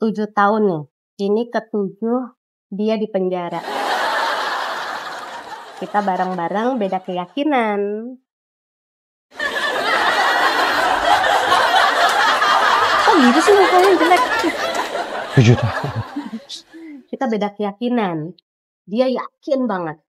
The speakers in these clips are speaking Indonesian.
tujuh tahun nih. Ini ketujuh dia di penjara. Kita bareng-bareng beda keyakinan. Kok gitu sih mukanya jelek? Tujuh tahun. Kita beda keyakinan. Dia yakin banget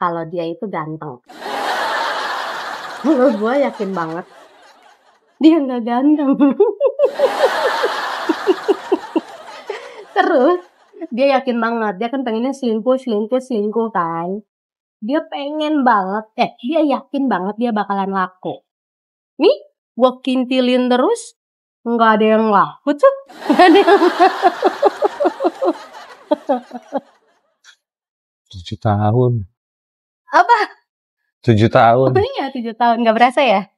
kalau dia itu ganteng. Kalau gue yakin banget dia nggak ganteng. Terus dia yakin banget, dia kan pengennya selingkuh, selingkuh, selingkuh kan. Dia pengen banget, eh dia yakin banget dia bakalan laku. Nih, gua kintilin terus, nggak ada yang laku tuh. Nggak ada yang Tujuh tahun. Apa? Tujuh tahun. Oh iya, tujuh tahun. Nggak berasa ya?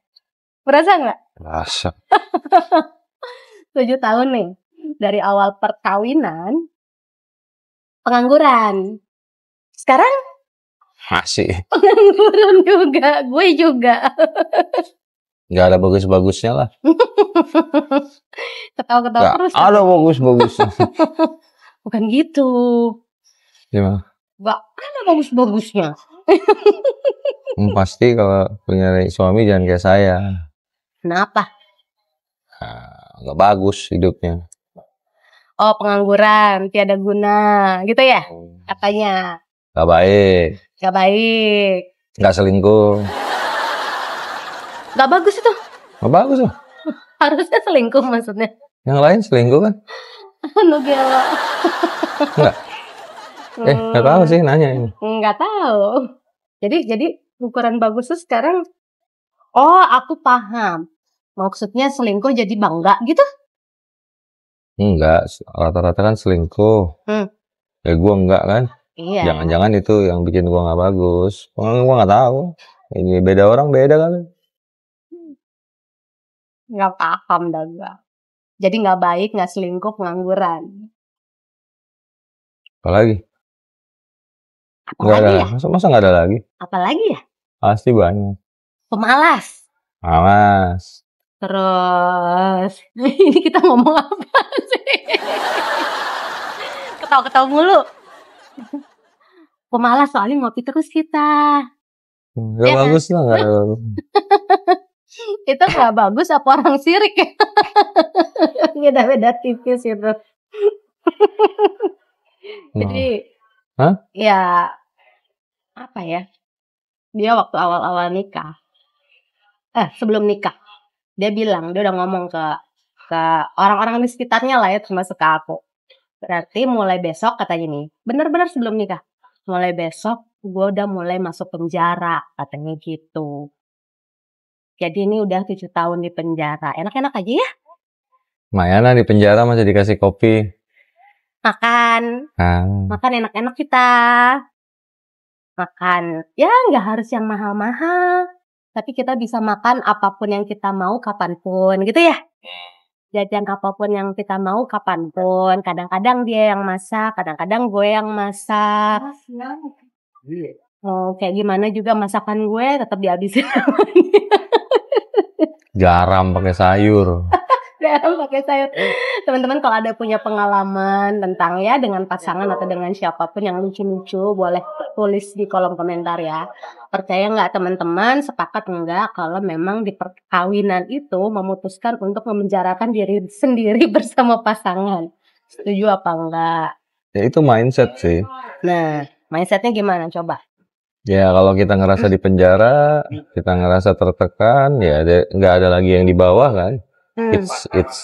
Berasa nggak? Rasa. Tujuh tahun nih. Dari awal perkawinan, pengangguran. Sekarang Masih. pengangguran juga. Gue juga. Nggak ada bagus-bagusnya lah. Ketawa-ketawa terus. ada bagus-bagusnya. Bukan gitu. Gimana? Gak ada bagus-bagusnya. Hmm, pasti kalau punya suami jangan kayak saya. Kenapa? Nah, nggak bagus hidupnya. Oh, pengangguran, tiada guna. Gitu ya? Katanya. Nggak baik. Gak baik. Nggak selingkuh. Gak bagus itu. Nggak bagus loh. Harusnya selingkuh maksudnya. Yang lain selingkuh kan? Lu gelo. Nggak. Eh, nggak tahu sih nanya ini. Nggak tahu. Jadi jadi ukuran bagus tuh sekarang Oh, aku paham. Maksudnya selingkuh jadi bangga gitu? Enggak, rata-rata kan selingkuh. Hmm. Ya gua enggak kan. Iya. Jangan-jangan itu yang bikin gua nggak bagus. Gua gua nggak tahu. Ini beda orang beda kan. Nggak paham dah gua. Jadi nggak baik, nggak selingkuh, pengangguran. Apalagi? Nggak ada. Apalagi ya? Masa, masa nggak ada lagi? Apalagi ya? Pasti banyak. Pemalas. Awas. Terus ini kita ngomong apa sih? Ketawa-ketawa mulu. Pemalas soalnya ngopi terus kita. Nggak Iya kan? bagus lah. Nggak ada. Itu nggak bagus apa orang sirik ya? Beda-beda tipis itu. Jadi, Hah? ya apa ya? Dia waktu awal-awal nikah, eh sebelum nikah, dia bilang dia udah ngomong ke ke orang-orang di sekitarnya lah ya termasuk ke aku. Berarti mulai besok katanya nih, bener-bener sebelum nikah, mulai besok gue udah mulai masuk penjara katanya gitu. Jadi ini udah tujuh tahun di penjara, enak-enak aja ya Lumayan lah di penjara masih dikasih kopi. makan, makan enak-enak kita. Makan, ya nggak harus yang mahal-mahal. Tapi kita bisa makan apa pun yang kita mau kapan pun gitu ya. Jajan apa pun yang kita mau kapan pun. Kadang-kadang dia yang masak, kadang-kadang gue yang masak. Oh, kayak gimana juga masakan gue tetap dihabisin garam pakai sayur. garam pakai sayur. Teman-teman kalau ada punya pengalaman tentang ya dengan pasangan atau dengan siapa pun yang lucu-lucu boleh tulis di kolom komentar ya. Percaya nggak teman-teman, sepakat nggak kalau memang di perkawinan itu memutuskan untuk memenjarakan diri sendiri bersama pasangan. Setuju apa enggak? Ya itu mindset sih. Nah, mindsetnya gimana coba? Ya kalau kita ngerasa di penjara, kita ngerasa tertekan, ya ada- nggak ada lagi yang di bawah kan. Hmm. It's it's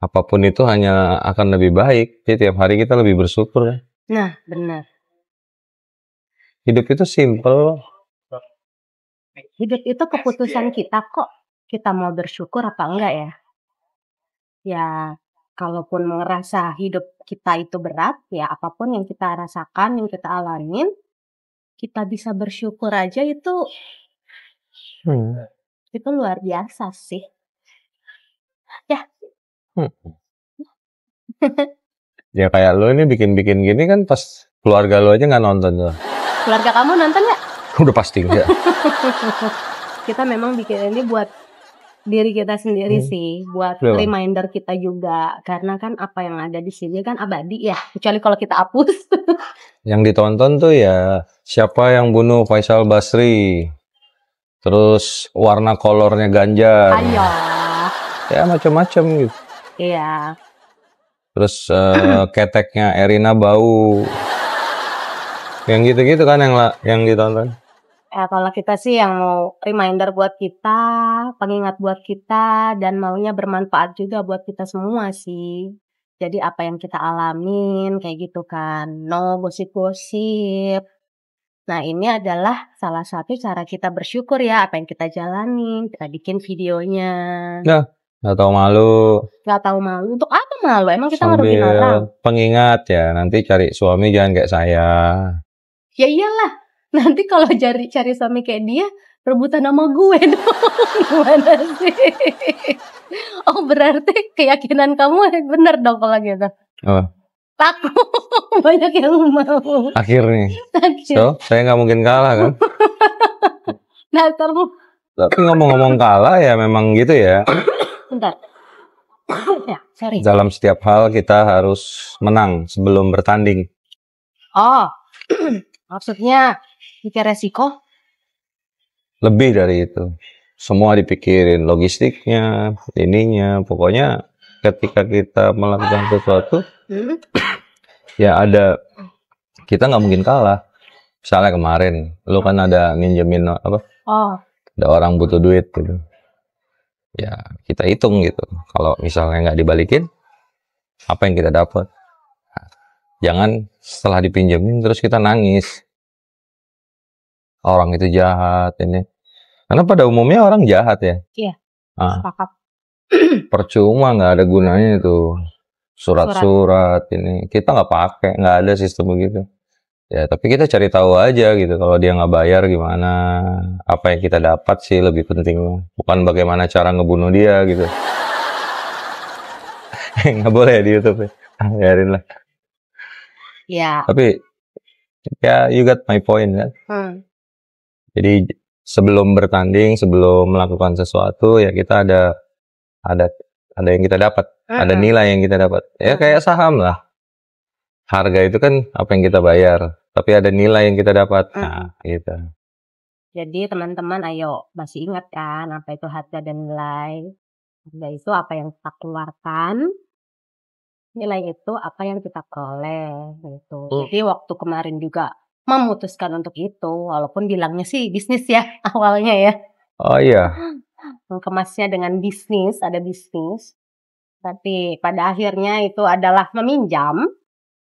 apa pun itu hanya akan lebih baik. Jadi tiap hari kita lebih bersyukur kan. Nah, benar. Hidup itu simple. Hidup itu keputusan kita kok. Kita mau bersyukur apa enggak ya? Ya, kalaupun merasa hidup kita itu berat, ya apa pun yang kita rasakan, yang kita alamin, kita bisa bersyukur aja itu Hmm. itu luar biasa sih. Hmm. Ya kayak lo ini bikin-bikin gini kan pas keluarga lo aja nggak nonton tuh. Keluarga kamu nonton nggak? Udah pasti enggak. Kita memang bikin ini buat diri kita sendiri Hmm. sih, buat Kenapa? reminder kita juga. Karena kan apa yang ada di sini kan abadi ya, kecuali kalau kita hapus. Yang ditonton tuh ya siapa yang bunuh Faisal Basri. Terus warna kolornya Ganjar. Ayo. Ya macam-macam gitu. Iya. Terus eh, keteknya Erina bau. Yang gitu-gitu kan yang yang ditonton. Eh, kalau kita sih yang mau reminder buat kita, pengingat buat kita, dan maunya bermanfaat juga buat kita semua sih. Jadi apa yang kita alamin kayak gitu kan, no gosip-gosip. Nah ini adalah salah satu cara kita bersyukur ya apa yang kita jalanin, kita bikin videonya. Gak tau malu. Gak tahu malu, untuk apa malu? Emang kita ngerugiin orang? Sambil pengingat ya. Nanti cari suami jangan kayak saya. Ya iyalah, nanti kalau cari cari suami kayak dia, rebutan sama gue dong. Gimana sih? Oh berarti keyakinan kamu bener dong kalau gitu. Apa? Laku, banyak yang mau. Akhirnya. Akhir. So, saya nggak mungkin kalah kan. Nah, kamu Tapi ngomong-ngomong kalah ya memang gitu ya. Bentar. ya, sorry. Dalam setiap hal kita harus menang sebelum bertanding. Oh, maksudnya pikir resiko? Lebih dari itu. Semua dipikirin logistiknya, ininya, pokoknya ketika kita melakukan sesuatu ya ada kita nggak mungkin kalah. Misalnya kemarin, lu kan ada minjemin apa? Oh, Ada orang butuh duit gitu. Ya kita hitung gitu. Kalau misalnya nggak dibalikin, apa yang kita dapat? Nah, Jangan setelah dipinjemin terus kita nangis. Orang itu jahat ini. Karena pada umumnya orang jahat ya. Iya. Ah, sepakat. percuma nggak ada gunanya itu surat-surat ini kita nggak pakai nggak ada sistem begitu ya tapi kita cari tahu aja gitu kalau dia nggak bayar gimana apa yang kita dapat sih lebih penting bukan bagaimana cara ngebunuh dia gitu nggak boleh ya di YouTube ya Ah, biarin lah Ya. tapi ya you got my point kan Hmm. jadi sebelum bertanding sebelum melakukan sesuatu ya kita ada ada ada yang kita dapat ada Mm-mm. nilai yang kita dapat. Ya Mm-mm. kayak saham lah. Harga itu kan apa yang kita bayar, tapi ada nilai yang kita dapat. Nah, gitu. Jadi teman-teman ayo masih ingat kan apa itu harga dan nilai? Harga itu apa yang kita keluarkan, nilai itu apa yang kita peroleh gitu. Hmm. Jadi waktu kemarin juga memutuskan untuk itu, walaupun bilangnya sih bisnis ya awalnya ya, Oh iya, mengemasnya dengan bisnis, ada bisnis. Tapi pada akhirnya itu adalah meminjam.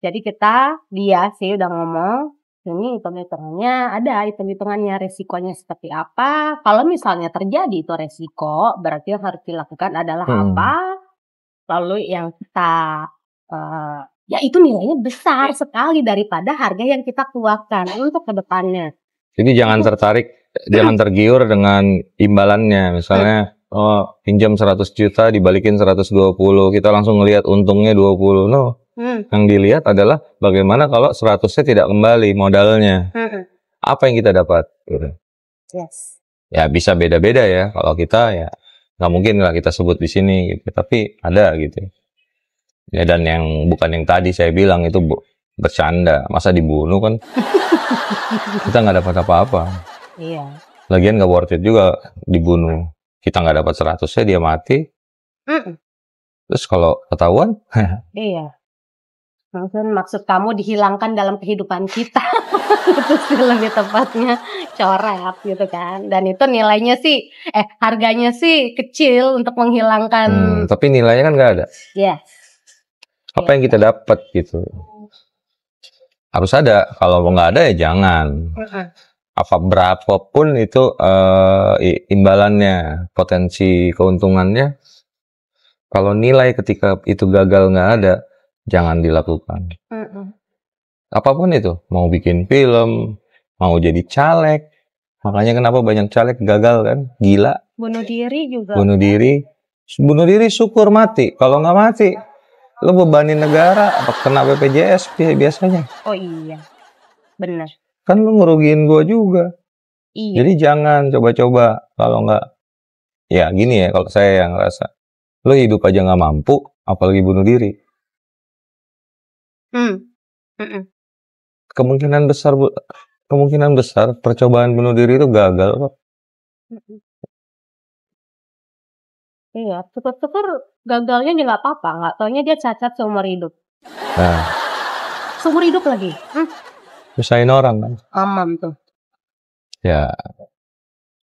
Jadi kita, dia sih udah ngomong, ini hitung-hitungannya ada hitung-hitungannya resikonya seperti apa. Kalau misalnya terjadi itu resiko, berarti yang harus dilakukan adalah Hmm. apa? Lalu yang kita eh, ya itu nilainya besar sekali daripada harga yang kita keluarkan untuk ke depannya. jadi jangan tertarik, jangan tergiur dengan imbalannya. Misalnya, oh pinjam 100 juta dibalikin 120, kita langsung ngelihat untungnya 20. No, Hmm, yang dilihat adalah bagaimana kalau 100-nya tidak kembali modalnya. hmm. Apa yang kita dapat? Gitu. Yes. ya bisa beda-beda ya kalau kita ya nggak mungkin lah kita sebut di sini gitu tapi ada gitu ya dan yang bukan yang tadi saya bilang itu bu- bercanda masa dibunuh kan kita nggak dapat apa-apa Iya. lagian nggak worth it juga dibunuh kita nggak dapat 100 nya dia mati Mm-mm. terus kalau ketahuan Iya. Mungkin maksud kamu dihilangkan dalam kehidupan kita. itu sih lebih tepatnya coret gitu kan. Dan itu nilainya sih, eh harganya sih kecil untuk menghilangkan. hmm, tapi nilainya kan nggak ada Yes. apa yang kita dapat gitu harus ada kalau nggak ada ya jangan apa berapapun itu i- imbalannya, potensi keuntungannya, kalau nilai ketika itu gagal nggak ada, jangan dilakukan. Mm-mm. Apa pun itu, mau bikin film, mau jadi caleg, makanya kenapa banyak caleg gagal kan? Gila, Bunuh diri juga. bunuh diri, bunuh diri syukur mati. Kalau nggak mati, lo bebanin negara, apa kena BPJS bi- biasanya. Oh iya. Benar. Kan lo ngerugiin gua juga. Iya. Jadi jangan coba-coba kalau nggak ya gini ya kalau saya yang ngerasa lu hidup aja nggak mampu apalagi bunuh diri Hmm. Mm-mm. kemungkinan besar bu- kemungkinan besar percobaan bunuh diri itu gagal kok Mm-mm. Iya, syukur-syukur gagalnya nggak apa-apa, nggak taunya dia cacat seumur hidup. nah Seumur hidup lagi. Hmm, nyusahin orang kan aman tuh. ya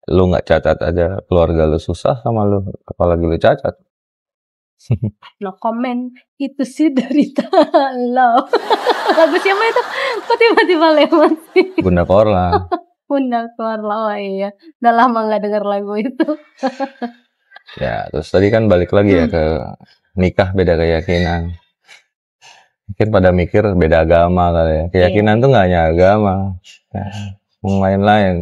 lu nggak cacat aja keluarga lu susah sama lu apalagi lu cacat No comment. Itu sih derita lo. Lagu siapa itu? Kok tiba-tiba lewat sih? bunda korla Bunda lo, oh iya. Udah lama nggak denger lagu itu. ya terus tadi kan balik lagi ya Hmm. ke nikah beda keyakinan mungkin pada mikir beda agama kali ya keyakinan tuh nggak hanya agama ya, yang lain-lain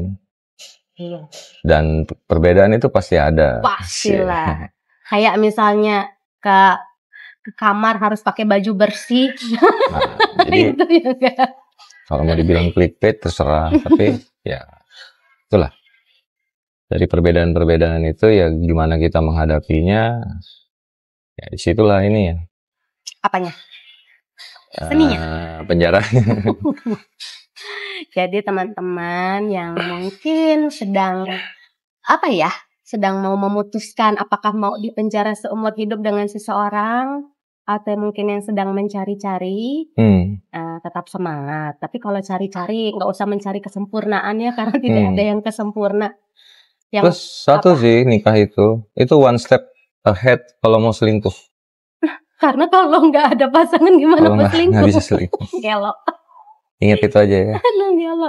Iya. dan perbedaan itu pasti ada Pastilah. Kayak misalnya ke ke kamar harus pakai baju bersih. Nah, jadi itu kan? kalau mau dibilang clickbait terserah tapi ya itulah dari perbedaan-perbedaan itu ya gimana kita menghadapinya ya di situlah ini ya Apanya? Seninya? eh, penjara Jadi teman-teman yang mungkin sedang apa ya, sedang mau memutuskan apakah mau dipenjara seumur hidup dengan seseorang atau mungkin yang sedang mencari-cari, hmm, eh, tetap semangat. Tapi kalau cari-cari nggak usah mencari kesempurnaan ya karena tidak Hmm. ada yang kesempurna. Yang terus satu apa? sih nikah itu itu one step ahead kalau mau selingkuh karena kalau nggak ada pasangan gimana kalau mau selingkuh? nggak bisa selingkuh. ingat itu aja ya gelo.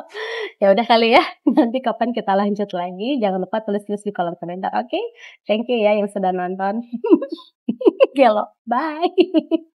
Ya udah kali ya. Nanti kapan kita lanjut lagi. Jangan lupa tulis-tulis di kolom komentar. Oke? Thank you ya yang sudah nonton. Gelo. Bye.